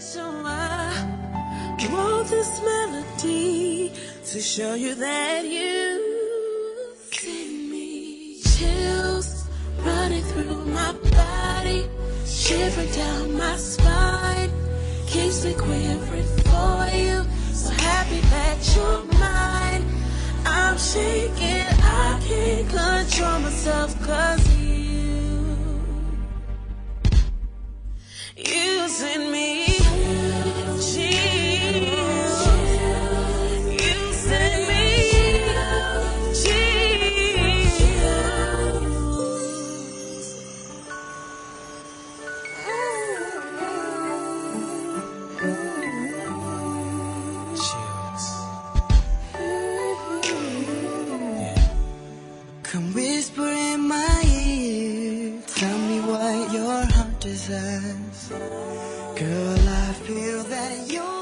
So I wrote this melody to show you that you see me. Chills running through my body, shivering down my spine. Keeps me quivering for you. So happy that you're mine. I'm shaking, I can't control myself cause you using me. Come whisper in my ear. Tell me what your heart desires. Girl, I feel that you're